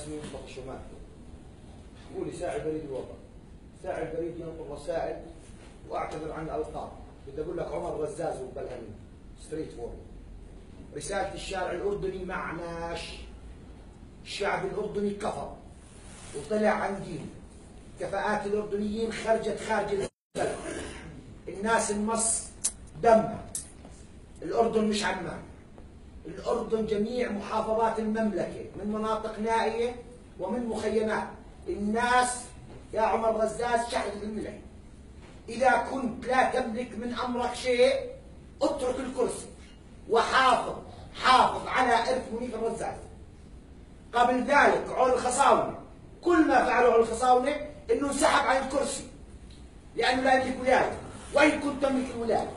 اسمي مصطفى شمال. يقول لي ساعي بريد الوطن. ساعي بريد ينقل رسائل وأعتذر عن الألقاب. بدي أقول لك عمر رزاز وبلهمي straight forward رسالة الشارع الأردني معناش الشعب الأردني كفر. وطلع عن دينه كفاءات الأردنيين خرجت خارج البلد. الناس انمص دمها. الأردن مش عمان. الأردن جميع محافظات المملكة من مناطق نائية ومن مخيمات. الناس يا عمر رزاز شهد الملح إذا كنت لا تملك من أمرك شيء اترك الكرسي وحافظ حافظ على إرث منيف الرزاز. قبل ذلك عول الخصاونة. كل ما فعله عول الخصاونة إنه انسحب عن الكرسي لأنه لا يملك ولاية. وإن كنت تملك الولاية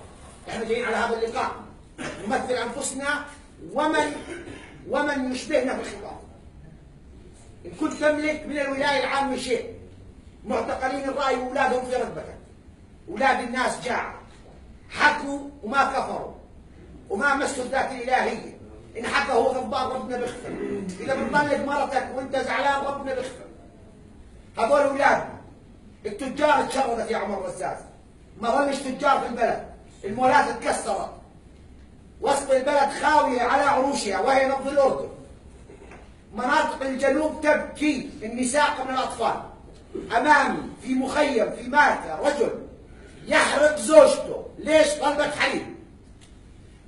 إحنا جايين على هذا اللقاء. نمثل أنفسنا ومن ومن يشبهنا في الخطاب إن كنت تملك من الولاية العامة شيء معتقلين الرأي وأولادهم في رغبتك أولاد الناس جاعوا حكوا وما كفروا. وما مسوا الذات الإلهية. إن حكى هو غضبان ربنا بيغفر. إذا بتطلق مرتك وأنت زعلان ربنا بيغفر. هذول اولادنا التجار تشردت يا عمر رزاز ما ظلش تجار في البلد. المولات اتكسرت وسط البلد خاوية على عروشها وهي نبض الأردن. مناطق الجنوب تبكي النساء قبل الأطفال. أمامي في مخيم في ماكا رجل يحرق زوجته. ليش؟ طلبت حليب.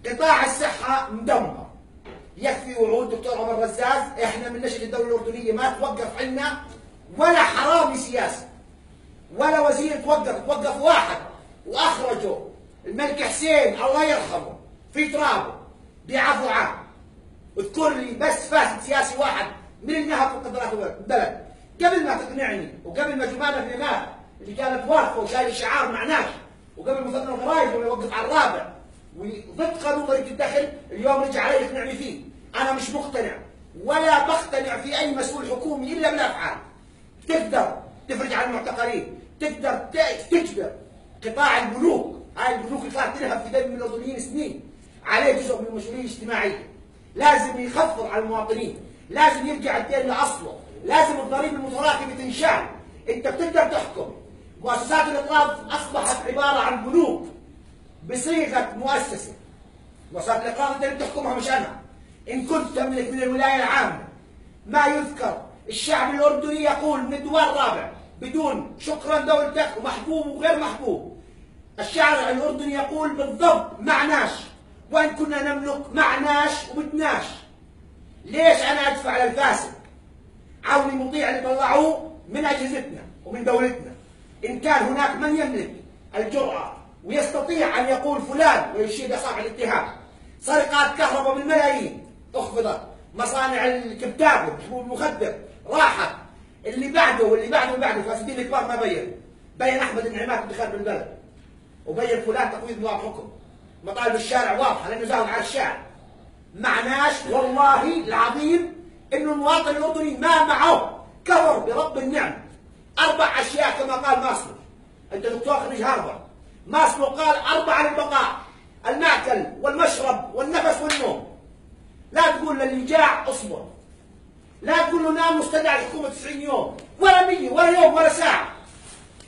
قطاع الصحة مدمر. يكفي وعود دكتور عمر رزاز. إحنا من نشأة الدولة الأردنية ما توقف عنا ولا حرامي سياسي. ولا وزير توقف توقف واحد. واخرجوا الملك حسين الله يرحمه. في ترابه بعفو عام. اذكر لي بس فاسد سياسي واحد من النهب وقدرات البلد. قبل ما تقنعني وقبل ما جمانة بن مات اللي كانت واقفه وقال شعار معناش. وقبل ما الغرايب لما يوقف على الرابع. وضد قانون ضريبه الدخل اليوم رجع علي يقنعني فيه. أنا مش مقتنع ولا بقتنع في أي مسؤول حكومي إلا بالأفعال. تقدر تفرج عن المعتقلين. تقدر تجبر قطاع البنوك هاي البنوك اللي كانت تلهب في دم الأردنيين سنين. عليه جزء من المسؤوليه الاجتماعية. لازم يخفض على المواطنين. لازم يرجع الدين لأصله. لازم الضريبه المتراكمه تنشال انت بتقدر تحكم. مؤسسات الاقراض أصبحت عبارة عن بنوك بصيغة مؤسسة. مؤسسات الاقراض انت اللي بتحكمها مش أنا. إن كنت تملك من الولاية العامة ما يذكر. الشعب الأردني يقول من الدوار الرابع بدون شكرا دولتك ومحبوب وغير محبوب. الشعب الأردني يقول بالضبط معناش. وان كنا نملك معناش وبدناش ليش أنا أدفع للفاسد؟ عوني مطيع اللي طلعوه من أجهزتنا ومن دولتنا. إن كان هناك من يملك الجرأة ويستطيع أن يقول فلان ويشير باصابع الاتهام. سرقات كهرباء بالملايين. أخفضت مصانع الكبتاب والمخدر راحت. اللي بعده واللي بعده واللي بعده. الفاسدين الكبار ما بين. بين أحمد النعمات خارب البلد. وبين فلان تقويض نواب حكم. مطالب الشارع واضحة لأنه زاود على الشارع. معناش والله العظيم إنه المواطن الاردني ما معه كفر برب النعم. أربع أشياء كما قال ماسلو. أنت دكتور خريج هارفارد. ماسلو قال أربعة للبقاء. المأكل والمشرب والنفس والنوم. لا تقول للي جاع أصبر. لا تقول له نام مستدعى الحكومة 90 يوم ولا 100 ولا يوم ولا ساعة.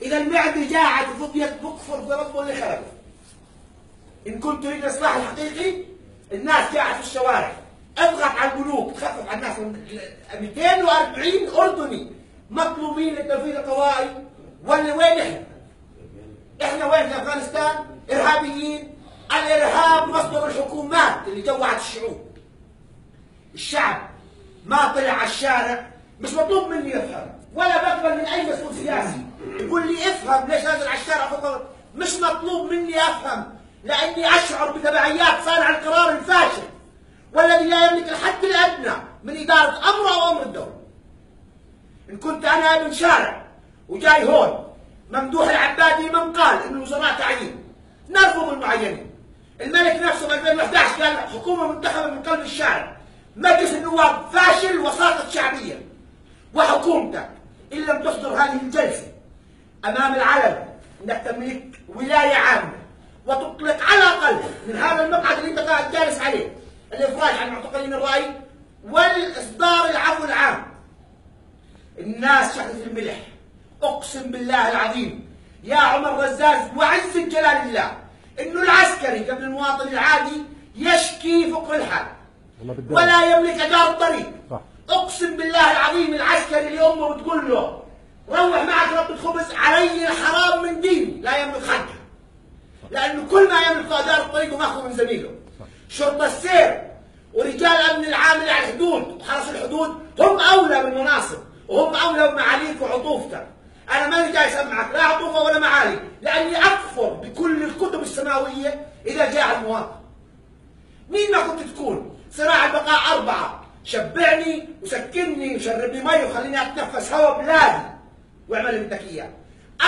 إذا المعدة جاعت وفضيت تكفر برب اللي خلقه إن كنت تريد الاصلاح الحقيقي الناس جاعت في الشوارع. أضغط على البنوك تخفف على الناس 240 أردني. مطلوبين للتنفيذ القضائي. ولا وين إحنا؟ إحنا وين في أفغانستان؟ إرهابيين. الإرهاب مصدر الحكومات اللي جوعت الشعوب. الشعب ما طلع على الشارع مش مطلوب مني افهم ولا بقبل من أي مسؤول سياسي. يقول لي افهم ليش نازل على الشارع فقط مش مطلوب مني أفهم. لأني أشعر بتبعيات صانع القرار الفاشل والذي لا يملك الحد الأدنى من إدارة امره أو أمر الدولة. إن كنت أنا ابن شارع وجاي هون ممدوح العبادي من قال إن الوزراء تعيين نرفض المعينين. الملك نفسه ب 2011 قال حكومة منتخبة من قلب الشارع. مجلس النواب فاشل وساقط شعبيا. وحكومتك إن لم تصدر هذه الجلسة أمام العلم انك تملك ولاية عامة وتطلق على الأقل من هذا المقعد اللي انت جالس عليه الإفراج عن معتقلين الراي والإصدار العفو العام. الناس شحنة الملح. أقسم بالله العظيم. يا عمر رزاز وعز جلال الله إنه العسكري قبل المواطن العادي يشكي فقر الحال. ولا يملك اجار الطريق صح. أقسم بالله العظيم العسكري اللي امه بتقول له روح معك ربة خبز علي الحرام من ديني لا يملك حقها لأنه كل ما يملك اجار الطريق وماخذ من زميله. شرطه السير ورجال امن العامل على الحدود وحرس الحدود هم أولى بالمناصب وهم أولى بمعاليك وعطوفتك. أنا ماني جاي أسمعك لا عطوفة ولا معالي لأني أكفر بكل الكتب السماوية إذا جاء المواطن. مين ما كنت تكون؟ صراع البقاء أربعة. شبعني وسكنني وشربني مي وخليني أتنفس هواء بلادي. واعمل اللي بدك إياه.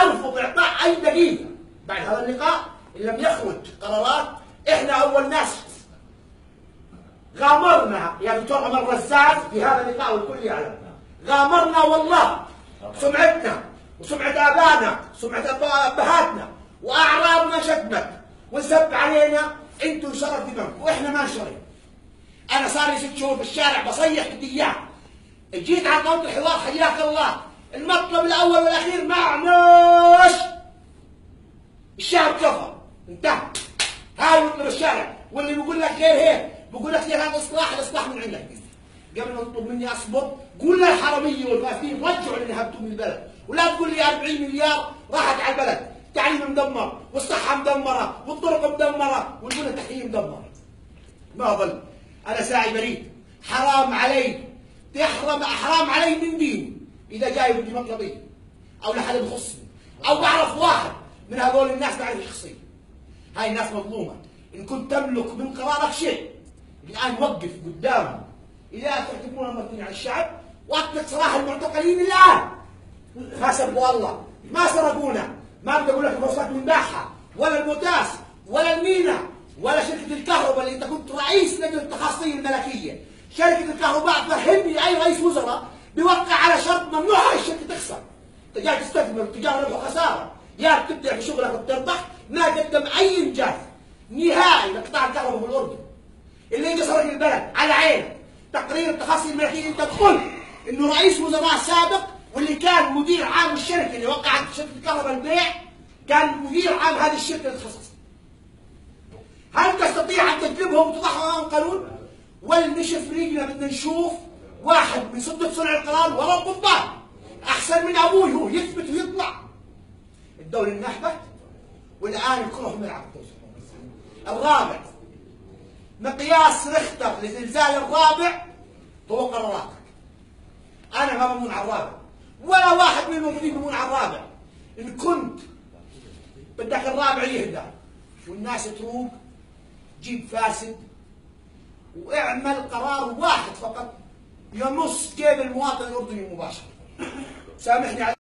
أرفض إعطاء أي دقيقة. بعد هذا اللقاء لم يخرج قرارات إحنا أول ناس. غامرنا يا دكتور عمر رزاز في هذا اللقاء والكل يعلم. غامرنا والله. سمعتنا وسمعة آبائنا سمعة أبهاتنا وأعراضنا شتمت. وانسب علينا إنتوا شرف دماغكم وإحنا ما نشرب أنا صار لي ست شهور في الشارع بصيح بدي إياه. جيت على قناه الحوار حياك الله. المطلب الأول والأخير معناش الشعب كفر. انتهى. هاي مطلب الشارع واللي بيقول لك غير هيك بيقول لك هذا اصلاح الاصلاح من عندك. قبل ما تطلب مني أصبر قول للحراميه والفاسدين رجعوا اللي نهبتوا من البلد. ولا تقول لي 40 مليار راحت على البلد. التعليم مدمر والصحة مدمرة والطرق مدمرة والبنى التحتيه مدمره ما ظل. أنا ساعي بريد حرام علي. تحرم حرام علي من ديني إذا جاي بدي مطلبي أو لحد يخصني أو بعرف واحد من هذول الناس بعرف شخصيا هاي الناس مظلومة. إن كنت تملك من قرارك شيء الآن وقف قدامهم إذا تعتبرون مرتين على الشعب واطلق سراح المعتقلين الآن. ما سبوا الله ما سرقونا. ما بدي أقول لك من باحها ولا الموتاس ولا المينا ولا شركة الكهرباء اللي أنت كنت رئيس لجنة التخاصيل الملكية. شركة الكهرباء فهمني أي رئيس وزراء بيوقع على شرط ممنوع هاي الشركة تخسر. أنت جاي تستثمر التجاره ربح وخسارة. يا بتبدع في شغلك وبتربح ما قدم أي انجاز نهائي لقطاع الكهرباء في الأردن. اللي سرق البلد على عينك. تقرير التخصص الملكي أنت تقول إنه رئيس وزراء سابق واللي كان مدير عام الشركة اللي وقعت شركة الكهرباء البيع كان مدير عام هذه الشركة التخصص هل تستطيع أن تجلبهم وتضعهم أمام القانون؟ والنشف ريقنا بدنا نشوف واحد من سلطه صنع القرار وراء القضبان أحسن من ابوه هو يثبت ويطلع. الدولة انحبت والآن الكرة في ملعب الرابع مقياس ريختر لزلزال الرابع هو قراراتك أنا ما بمون على الرابع ولا واحد من الموجودين بمون على الرابع. إن كنت بدك الرابع يهدى والناس تروق جيب فاسد واعمل قرار واحد فقط. يمس جيب المواطن الأردني مباشرة. سامحني على